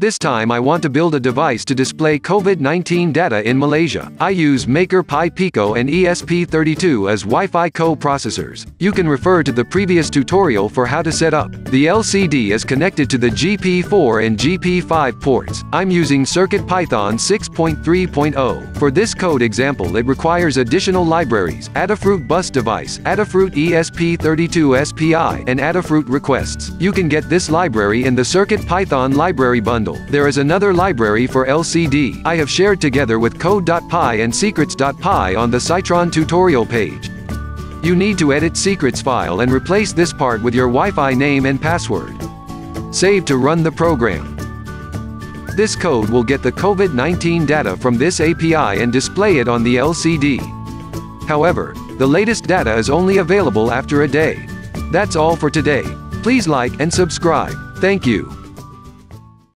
This time I want to build a device to display COVID-19 data in Malaysia. I use Maker Pi Pico and ESP32 as Wi-Fi co-processors. You can refer to the previous tutorial for how to set up. The LCD is connected to the GP4 and GP5 ports. I'm using CircuitPython 6.3.0. For this code example it requires additional libraries, Adafruit bus device, Adafruit ESP32 SPI, and Adafruit requests. You can get this library in the CircuitPython library bundle. There is another library for LCD I have shared together with code.py and secrets.py on the Cytron tutorial page. You need to edit secrets file and replace this part with your Wi-Fi name and password. Save to run the program. This code will get the COVID-19 data from this API and display it on the LCD. However, the latest data is only available after a day. That's all for today. Please like and subscribe. Thank you.